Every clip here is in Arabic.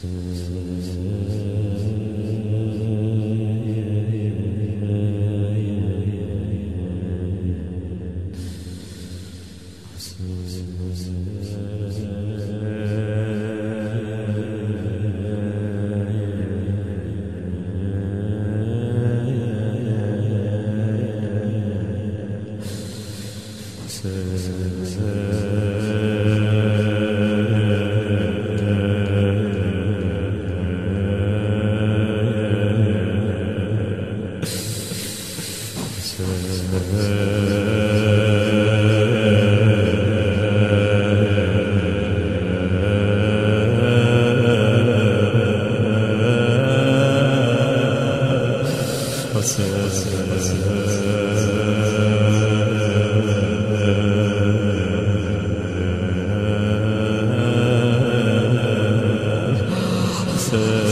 Mm-hmm. الليلة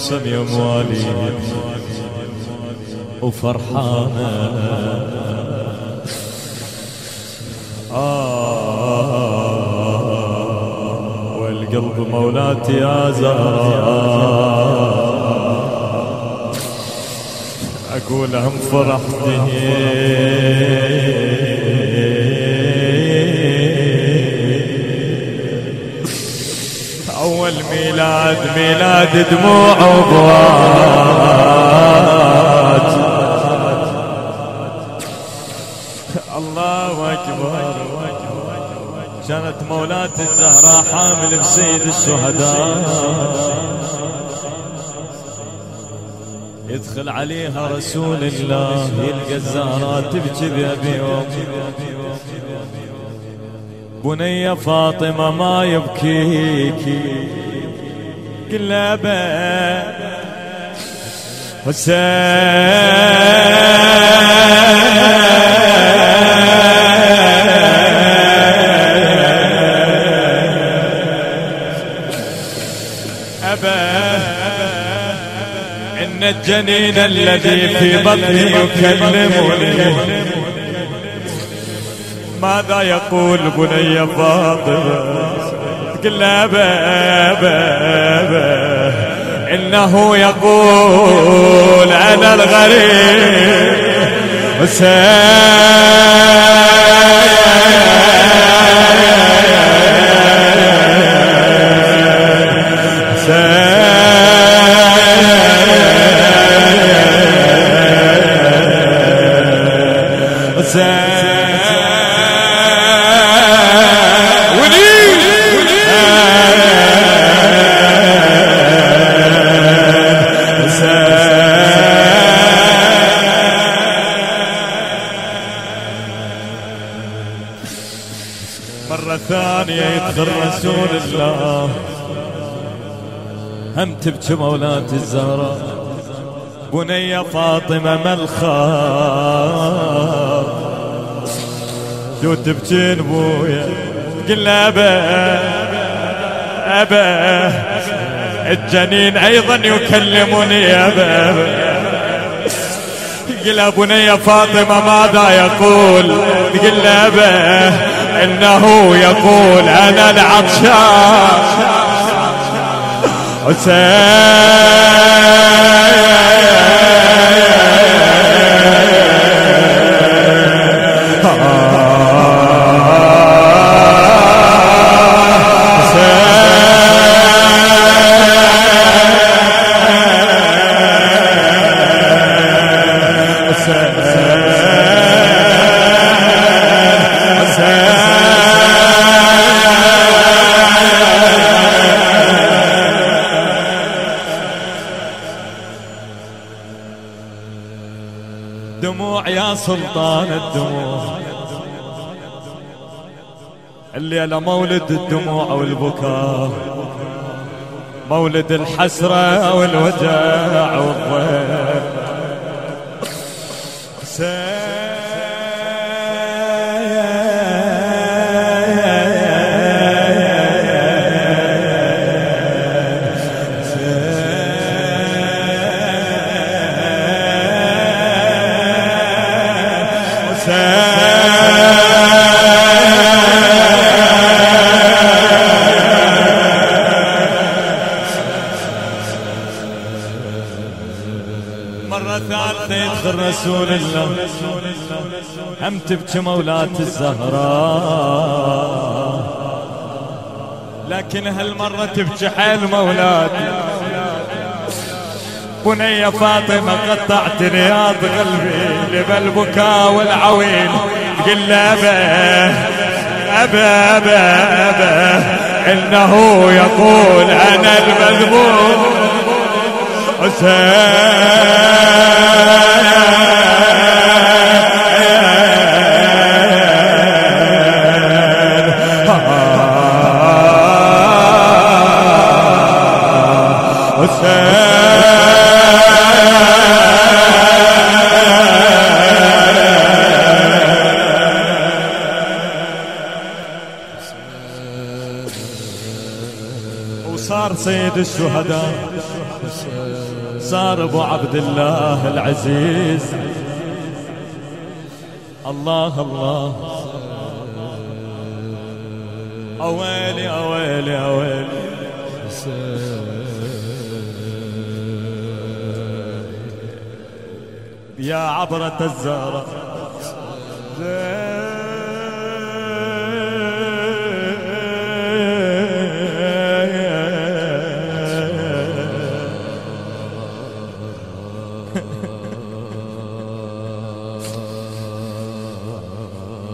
الواد بمسمي اموالي وفرحانة. آه والقلب مولاتي يا زهراء أقول هم فرحتي. ميلاد ميلاد دموع وبوات الله أكبر. كانت مولاة الزهراء حامل بسيد الشهداء. يدخل عليها رسول الله يلقى الزهراء تبكي بأبي بني فاطمة ما يبكيك. قل با أبا إن الجنين الذي في بطني يكلمني. ماذا يقول بني فاطمة؟ بابا إنه يقول أنا الغريب. مرة هم تبكي مولاة الزهراء بني فاطمة ما الخاف جو تبكين بويا قل أبا أبا الجنين أيضا يكلمني أبا. قل بني فاطمة ماذا يقول؟ قل أبا إنه يقول أنا العطشان. 어째? يا سلطان الدموع. الليلة مولد الدموع والبكاء. مولد الحسرة والوجع والضيق تبكي مولات الزهراء لكن هالمرة تبكي حيل مولاتي. بنية فاطمة قطعت رياض قلبي لبى والعويل. تقول أبا أبا أبا أبا إنه يقول أنا المذبوح حسين. وصار سيد الشهداء صار أبو عبد الله العزيز. الله الله. أويلي أويلي أويلي. يا عبرة الزهرة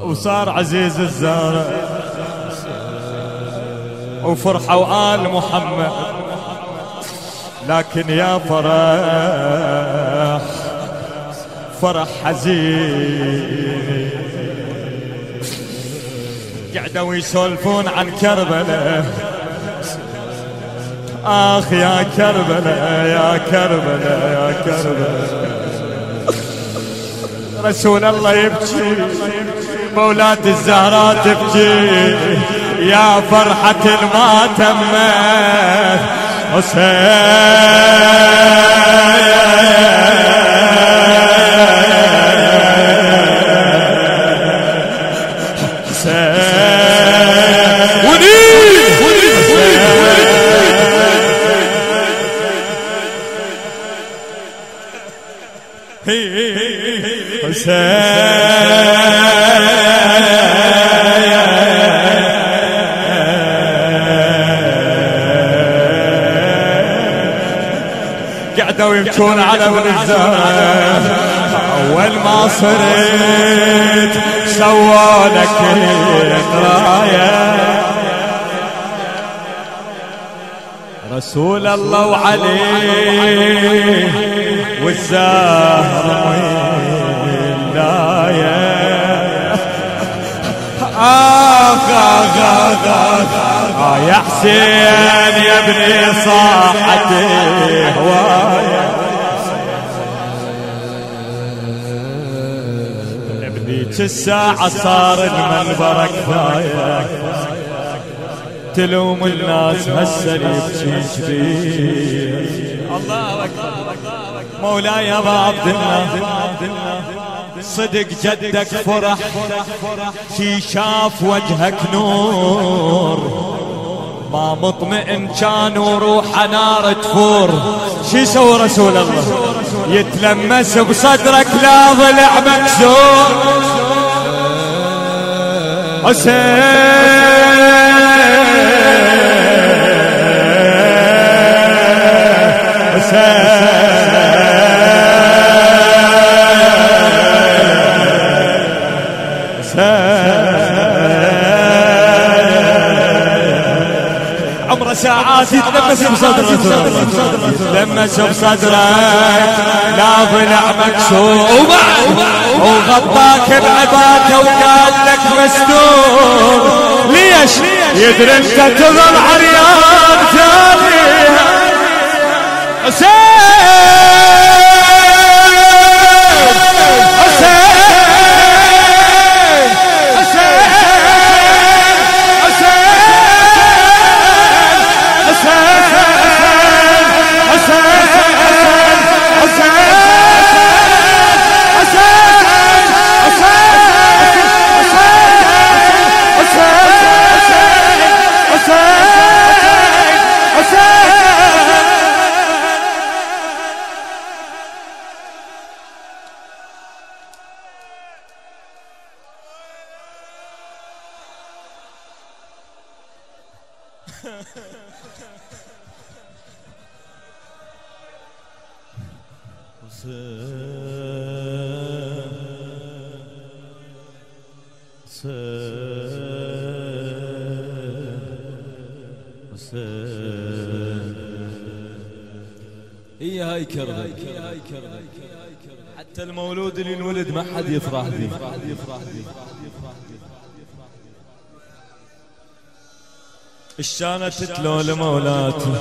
وصار عزيز الزهرة وفرحة وآل محمد. لكن يا فرح. فرح حزين. قعدوا يسولفون عن كربلاء آخ يا كربلاء يا كربلاء يا كربلاء رسول الله يبكي مولات الزهراء تبكي. يا فرحة الماتم حسين. قعدوا يبكون على الزهر أول ما صرت سوى لك رسول الله وعليه والزهر ولايه آخ آخ آخ آخ. آه يا حسين يا ابني صاحتي هواية بذيك الساعة صار المنبر كفاية. تلوم الناس هسه يبكي الله اكبر مولاي أبا عبد الله صدق جدك فرح. شي شاف وجهك نور. ما مطمئن كان وروحه نار تفور شي سوى رسول الله؟ يتلمس بصدرك لا ضلع مكسور. حسين عمره ساعات يتنفس بصدرك يتلمس بصدرك لا ضلع مكسور وغطاك بعباده وقال لك مستور. ليش؟ يدري انت تظل عريان ثاني حسين! هي هاي كربة حتى المولود اللي انولد ما حد يفرح به الشانة تتلو لمولاتي.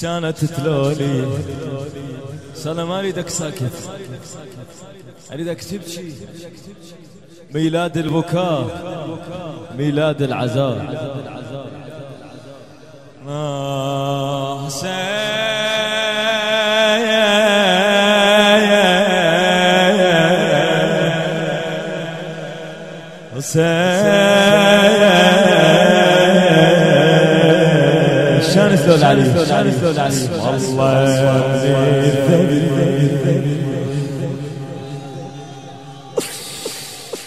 الشانة تتلو لي سلام ما أريدك ساكت. أريدك تبكي. ميلاد البكاء ميلاد العزاء. شان سلول سلول علي والله.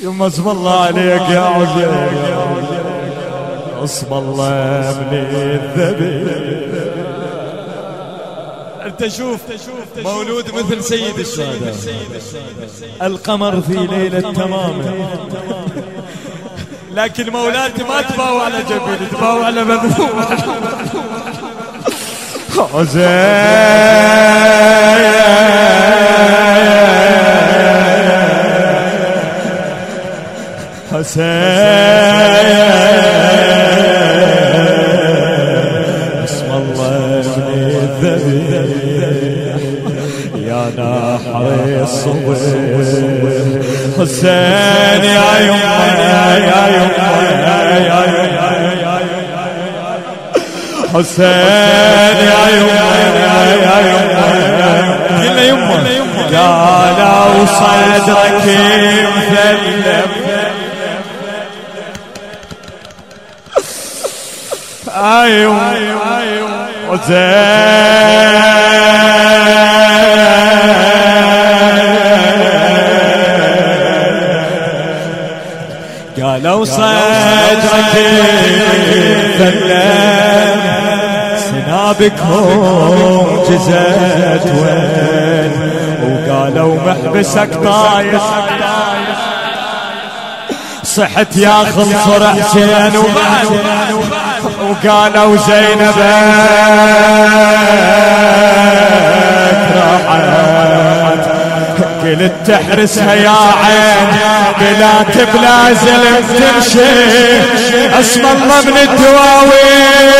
يما اسم الله عليك يا عجيب اسم الله من الذبيح. أنت شوف مولود مثل سيد الشهداء القمر في ليلة تمام لكن مولاتي ما تباوى على جبل تباوى على مذموم حسين اسم الله يا نحر الصبح حسين يا يما يا يما حسين يا يما يا يما كله يما قالوا صدرك مثلم أيوه أيوه وزين قالوا صدرك سنابكهم جزت وين؟ وقالوا محبسك طايح صحت يا خنصر حسين وبعد. وقالوا زينب راحت. قلت تحرسها يا عين. بلا تبلا زلم تمشي. اسم الله من الدواوين.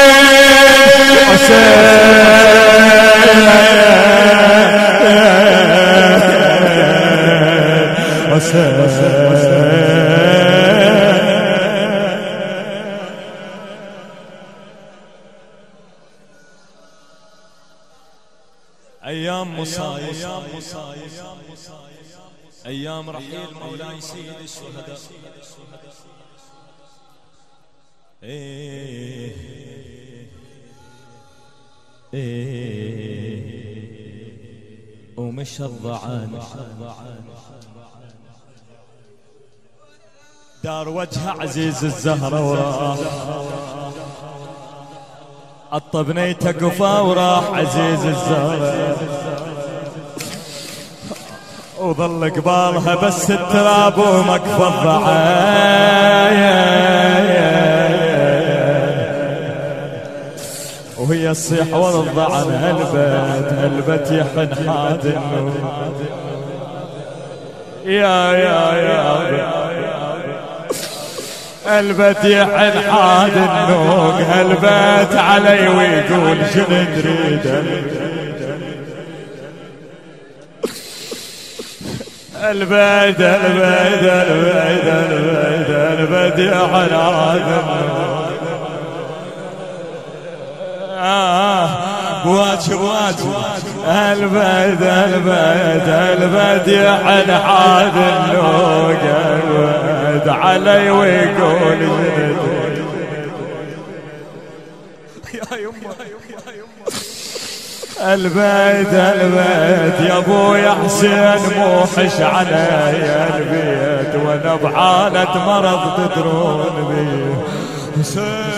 أيام مصايب أيام مصايب أيام رحيل مولاي سيد الشهداء. إيه. إيه. ومش الضعان دار وجه عزيز الزهرة وراح الطبنيته قفا وراح عزيز الزهرة. وظل قبالها بس التراب ومقفى الضعايا وهي الصيح والضعن هلبت هلبت يحن حاد النور. يا يا يا هلبت يحن حاد النوق هلبت علي ويقول شنو تريد البيت البيت البيت البيت البيت يا حناد بواج بواج البيت البيت البيت يا حناد النوق البيت علي ويقول يا يمه البيت البيت يا ابويا حسين موحش علي البيت وأنا بحالة مرض تدرون بي. حسين